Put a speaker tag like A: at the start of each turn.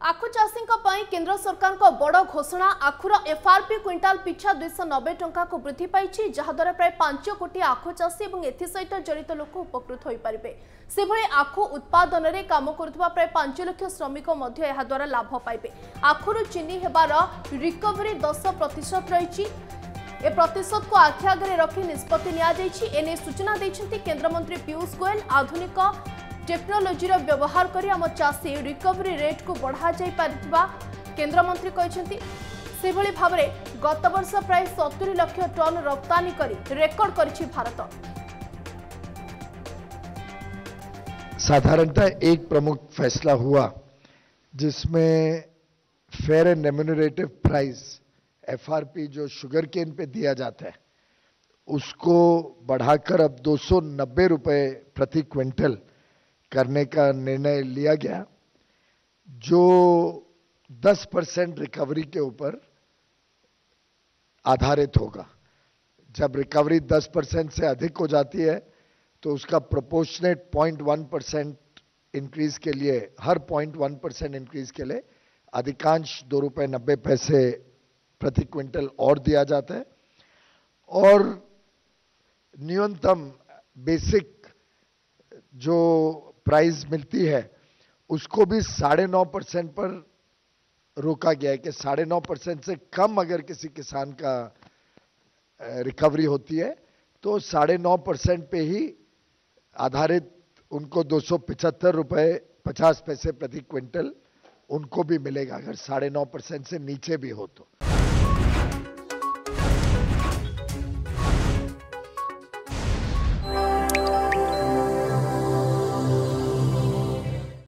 A: আখু চাষীঙ্ কেন্দ্র সরকার বড় ঘোষণা আখুর এফআরপি কুইন্টাল পিছা দুইশ নবে টঙ্কা বৃদ্ধি পাইছে যাদ্বারা প্রায় পাঁচ কোটি আখু চাষী এবং এসহিত জড়িত লোক উপকৃত হয়ে সেভাবে আখু উৎপাদনের কাম করুবা প্রায় পাঁচ লক্ষ শ্রমিক এদ্বারা লাভ পাইবে আখুর চিনি হবার রিকভরি দশ প্রত রয়েছে এ প্রতশতক আখি আগে রক্ষি নিষ্পতি নিয়ে এনে সূচনা দিয়েছেন কেন্দ্রমন্ত্রী পীয়ূষ গোয়েল আধুনিক ଗୋୟଲ ଆଧୁନିକ ଟେକ୍ନୋଲୋଜିର ବ୍ୟବହାର କରି ଆମ ଚାଷୀ ରିକଭରି ରେଟ୍କୁ ବଢ଼ାଯାଇ ପାରିଥିବା କେନ୍ଦ୍ରମନ୍ତ୍ରୀ କହିଛନ୍ତି ସେଭଳି ଭାବରେ ଗତବର୍ଷ ପ୍ରାୟ ସତୁରି ଲକ୍ଷ ଟନ୍ ରପ୍ତାନୀ କରି ରେକର୍ଡ କରିଛି ଭାରତ
B: साधारणतः एक प्रमुख फैसला हुआ जिसमें fair and remunerative price FRP जो शुगर केन पे दिया जाता है उसको बढ़ाकर अब 290 रुपए प्रति क्विंटल करने का निर्णय लिया गया, जो 10 परसेंट रिकवरी के ऊपर आधारित होगा। जब रिकवरी 10 परसेंट से अधिक हो जाती है तो उसका प्रोपोर्शनेट 0.1 परसेंट इंक्रीज के लिए, हर 0.1 परसेंट इंक्रीज के लिए अधिकांश दो रुपए नब्बे पैसे प्रति क्विंटल और दिया जाता है। और न्यूनतम बेसिक जो प्राइस मिलती है, उसको भी साढ़े नौ परसेंट पर रोका गया है कि साढ़े नौ परसेंट से कम अगर किसी किसान का रिकवरी होती है तो साढ़े नौ परसेंट पे ही आधारित उनको दो सौ पिछहत्तर रुपये पचास पैसे प्रति क्विंटल उनको भी मिलेगा, अगर साढ़े नौ परसेंट से नीचे भी हो तो।